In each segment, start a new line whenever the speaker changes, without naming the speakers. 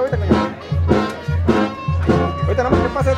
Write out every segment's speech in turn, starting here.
Ahorita, coño. Ahorita nada más que pase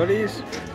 hoodies.